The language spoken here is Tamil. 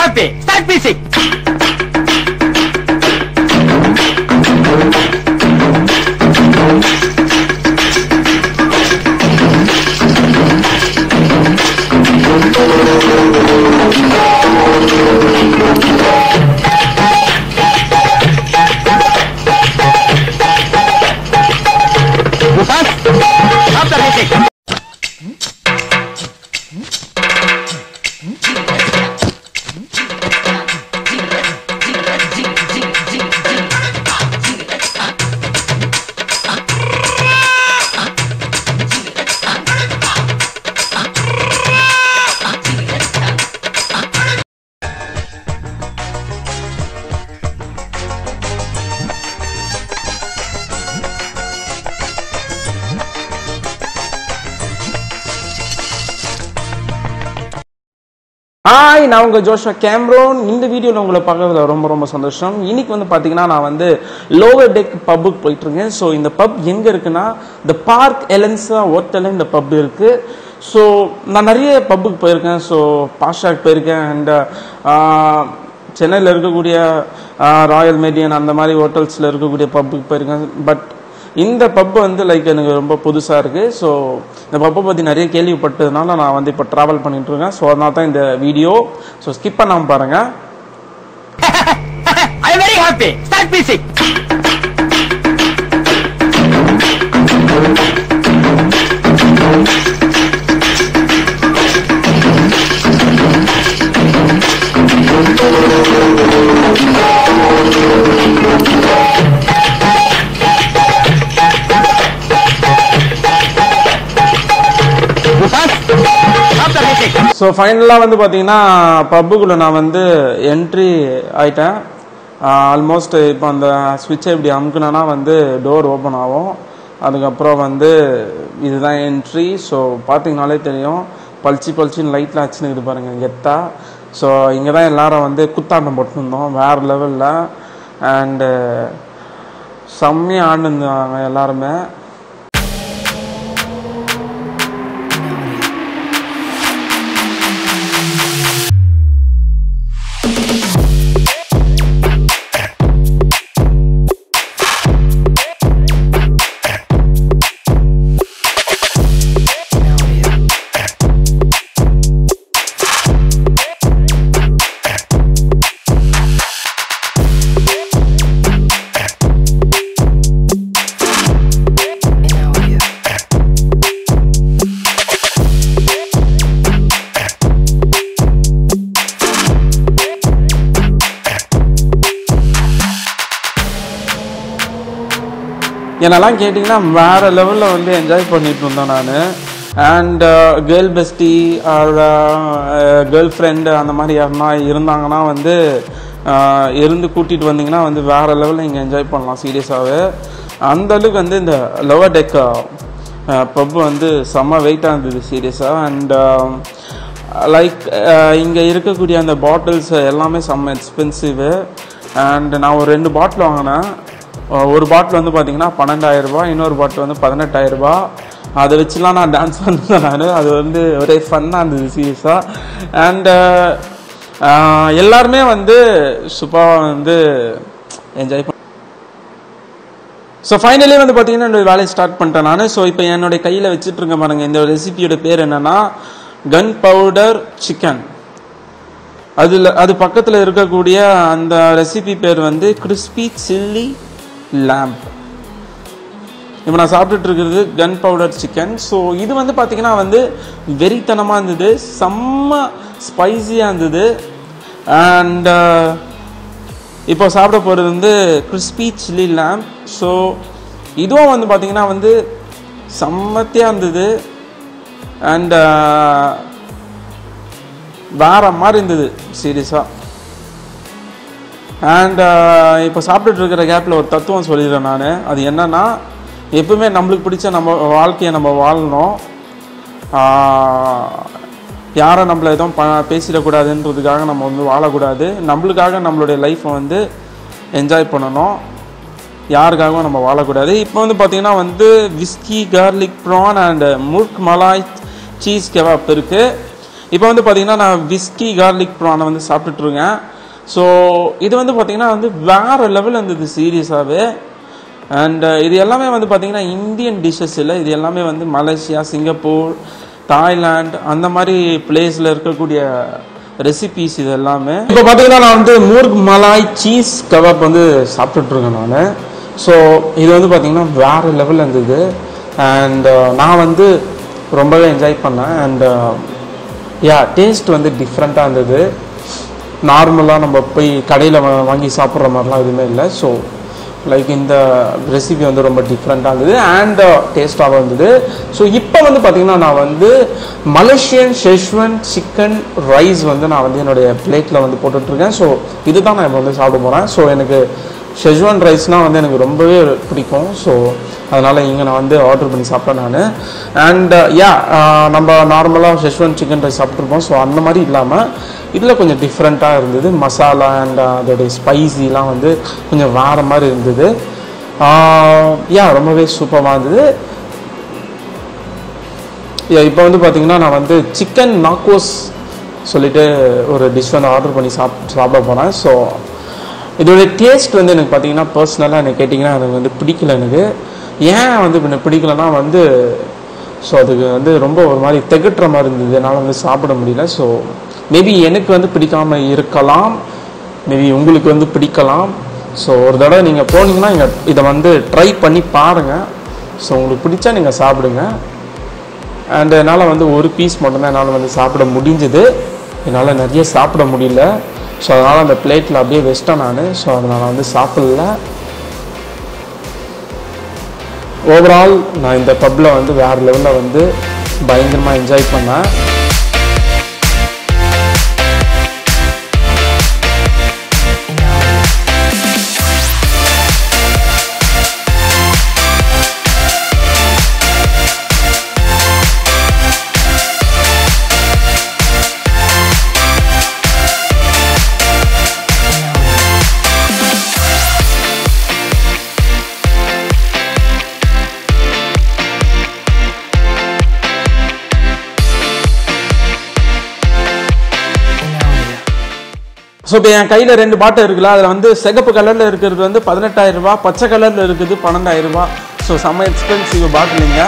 Stop it! Stop music! Hi நான் உங்கள் ஜோஷா கேம்ரோன். இந்த வீடியோவில் உங்களை பார்க்கறதுல ரொம்ப ரொம்ப சந்தோஷம். இன்னைக்கு வந்து பார்த்தீங்கன்னா நான் வந்து லோவர் டெக் பப்புக்கு போயிட்டுருக்கேன். ஸோ இந்த பப் எங்கே இருக்குன்னா இந்த பார்க் எலன்ஸா ஹோட்டலில் இந்த பப் இருக்குது ஸோ நான் நிறைய பப்புக்கு போயிருக்கேன். ஸோ பாஷாக் போயிருக்கேன். அண்ட் சென்னையில் இருக்கக்கூடிய ராயல் மெடியன் அந்த மாதிரி ஹோட்டல்ஸில் இருக்கக்கூடிய பப்புக்கு போயிருக்கேன். பட் இந்த பப் வந்து லைக் எனக்கு ரொம்ப புதுசாக இருக்குது ஸோ இந்த பப்பை பற்றி நிறைய கேள்விப்பட்டதுனால நான் வந்து இப்போ ட்ராவல் பண்ணிட்டு இருக்கேன். ஸோ அதனால தான் இந்த வீடியோ ஸோ ஸ்கிப் பண்ணாமல் பாருங்கள் I very happy start Start Thank you. So ஃபைனலாக வந்து பார்த்தீங்கன்னா பப்புக்குள்ளே நான் வந்து என்ட்ரி ஆயிட்டேன். ஆல்மோஸ்ட் இப்போ அந்த சுவிட்சை இப்படி அமுக்குனா வந்து டோர் ஓப்பன் ஆகும். அதுக்கப்புறம் வந்து இதுதான் என்ட்ரி ஸோ பார்த்தீங்கனாலே தெரியும். பளிச்சு பளிச்சுன்னு லைட்டில் அச்சுன்னு பாருங்கள் கெத்தா. ஸோ இங்கே தான் எல்லாரும் வந்து குத்தாட்டம் போட்டுருந்தோம் வேறு லெவலில் அண்டு செம்மையாக ஆண்டுருந்தாங்க எல்லாருமே. என்னெல்லாம் கேட்டிங்கன்னா வேறு லெவலில் வந்து என்ஜாய் பண்ணிட்டு இருந்தேன் நான். And girl bestie girl friend அந்த மாதிரி யாருன்னா இருந்தாங்கன்னா வந்து uh, இருந்து கூட்டிகிட்டு வந்தீங்கன்னா வந்து வேறு லெவலில் இங்கே என்ஜாய் பண்ணலாம் சீரியஸாகவே அந்தளவுக்கு வந்து இந்த லவர் டெக் பப் வந்து செம்ம வெயிட்டாக இருந்தது சீரியஸாக அண்ட் லைக் uh, uh, இங்கே இருக்கக்கூடிய அந்த பாட்டில்ஸ் எல்லாமே செம்ம எக்ஸ்பென்சிவு அண்ட் நான் ஒரு ரெண்டு பாட்டில் வாங்கினேன். ஒரு பாட்டில் வந்து பார்த்தீங்கன்னா பன்னெண்டாயிரம் ரூபாய் இன்னொரு பாட்டில் வந்து பதினெட்டாயிரம் அதை வச்சுலாம் நான் டான்ஸ் பண்ணேன் நான். அது வந்து ஒரே ஃபன்னாக இருந்தது சீரியஸாக அண்டு எல்லாருமே வந்து சூப்பராக வந்து என்ஜாய் பண்ண ஸோ ஃபைனலி வந்து பார்த்தீங்கன்னா என்னோட வேலையை ஸ்டார்ட் பண்ணிட்டேன் நான். ஸோ இப்போ என்னுடைய கையில் வச்சுட்டு இருக்க இந்த ரெசிபியோட பேர் என்னென்னா கன் பவுடர் சிக்கன் அதில் அது பக்கத்தில் இருக்கக்கூடிய அந்த ரெசிபி பேர் வந்து கிறிஸ்பி சில்லி லேம்ப் இப்போ நான் சாப்பிட்டுட்டு இருக்கிறது கன் பவுடர் சிக்கன் ஸோ இது வந்து பார்த்திங்கன்னா வந்து வெறித்தனமாக இருந்தது செம்ம ஸ்பைஸியாக இருந்தது. அண்டு uh, இப்போ சாப்பிட போகிறது வந்து கிறிஸ்பி சில்லி லேம்ப் ஸோ இதுவும் வந்து பார்த்திங்கன்னா வந்து செம்மத்தியாக இருந்தது. அண்டு uh, வேற மாதிரி இருந்தது சீரியஸாக அண்ட் uh, இப்போ சாப்பிட்டுட்டு இருக்கிற கேப்பில் ஒரு தத்துவம் சொல்லிடுறேன் நான். அது என்னன்னா எப்பவுமே நம்மளுக்கு பிடிச்ச நம்ம வாழ்க்கையை நம்ம வாழணும். யாரும் நம்மளை எதுவும் ப பேசிடக்கூடாதுன்றதுக்காக நம்ம வந்து வாழக்கூடாது. நம்மளுக்காக நம்மளுடைய லைஃப்பை வந்து என்ஜாய் பண்ணணும். யாருக்காகவும் நம்ம வாழக்கூடாது. இப்போ வந்து பார்த்திங்கன்னா வந்து whisky garlic prawn and murgh malai cheese kebab இருக்குது இப்போ வந்து பார்த்திங்கன்னா நான் விஸ்கி கார்லிக் ப்ரானை வந்து சாப்பிட்டுட்ருக்கேன் ஸோ இது வந்து பார்த்திங்கன்னா வந்து வேறு லெவல் இருந்தது சீரியஸாகவே அண்ட் இது எல்லாமே வந்து பார்த்திங்கன்னா இந்தியன் டிஷ்ஷஸ் இல்லை. இது எல்லாமே வந்து மலேசியா சிங்கப்பூர் தாய்லாந்து அந்த மாதிரி பிளேஸில் இருக்கக்கூடிய ரெசிபீஸ் இது எல்லாமே. இப்போ பார்த்தீங்கன்னா நான் வந்து மூர்க் மலாய் சீஸ் கபாப் வந்து சாப்பிட்டுட்ருக்கேன் நான். ஸோ இது வந்து பார்த்திங்கன்னா வேறு லெவலில் இருந்தது அண்ட் uh, நான் வந்து ரொம்பவே என்ஜாய் பண்ணேன். அண்ட் யா டேஸ்ட் வந்து டிஃப்ரெண்ட்டாக இருந்தது. நார்மலாக நம்ம போய் கடையில் வாங்கி சாப்பிட்ற மாதிரிலாம் எதுவுமே இல்லை. ஸோ லைக் இந்த ரெசிபி வந்து ரொம்ப டிஃப்ரெண்ட்டாக இருந்தது அண்ட் டேஸ்ட்டாகவும் இருந்தது. ஸோ இப்போ வந்து பார்த்திங்கன்னா நான் வந்து மலேசியன் ஷெஷ்வன் சிக்கன் ரைஸ் வந்து நான் வந்து என்னுடைய பிளேட்டில் வந்து போட்டுட்ருக்கேன் ஸோ இதுதான் நான் இப்போ வந்து சாப்பிட போகிறேன் ஸோ எனக்கு ஷெஷ்வான் ரைஸ்னால் வந்து எனக்கு ரொம்பவே பிடிக்கும். ஸோ அதனால் இங்கே நான் வந்து ஆர்டர் பண்ணி சாப்பிட்டேன் நான். அண்ட் யா நம்ம நார்மலாக ஷெஷ்வான் சிக்கன் ரைஸ் சாப்பிட்ருப்போம் ஸோ அந்த மாதிரி இல்லாமல் இதில் கொஞ்சம் டிஃப்ரெண்ட்டாக இருந்தது. மசாலா அண்ட் அதோடைய ஸ்பைசிலாம் வந்து கொஞ்சம் வேறு மாதிரி இருந்தது. யா ரொம்பவே சூப்பராக இருந்தது. இப்போ வந்து பார்த்திங்கன்னா நான் வந்து சிக்கன் நாக்கோஸ் சொல்லிட்டு ஒரு டிஷ் வந்து ஆர்டர் பண்ணி சாப் சாப்பிட போனேன் ஸோ இதோடைய டேஸ்ட் வந்து எனக்கு பார்த்தீங்கன்னா பர்சனலாக எனக்கு கேட்டிங்கன்னா எனக்கு வந்து பிடிக்கல எனக்கு. ஏன் வந்து இப்ப எனக்கு பிடிக்கலன்னா வந்து ஸோ அதுக்கு வந்து ரொம்ப ஒரு மாதிரி திகட்டுற மாதிரி இருந்தது. என்னால் வந்து சாப்பிட முடியல. ஸோ மேபி எனக்கு வந்து பிடிக்காமல் இருக்கலாம். மேபி உங்களுக்கு வந்து பிடிக்கலாம். ஸோ ஒரு தடவை நீங்கள் போனீங்கன்னா இங்கே இதை வந்து ட்ரை பண்ணி பாருங்கள் ஸோ உங்களுக்கு பிடிச்சா நீங்கள் சாப்பிடுங்க. அண்ட் என்னால் வந்து ஒரு பீஸ் மட்டும்தான் என்னால் வந்து சாப்பிட முடிஞ்சுது. என்னால் நிறைய சாப்பிட முடியல. ஸோ அதனால் அந்த பிளேட்டில் அப்படியே வெஸ்ட்டேன் நான். ஸோ அதனால் வந்து சாப்பிடல. ஓவரால் நான் இந்த பப்பில் வந்து வேறு லெவலில் வந்து பயங்கரமாக என்ஜாய் பண்ணேன். ஸோ இப்போ என் கையில் ரெண்டு பாட்டில் இருக்குல்ல அதில் வந்து சிகப்பு கலரில் இருக்கிறது வந்து பதினெட்டாயிரம் பச்சை கலரில் இருக்குது பன்னெண்டாயிரம் ஸோ செம்ம எக்ஸ்பென்சிவ் பாட்டிலுங்க.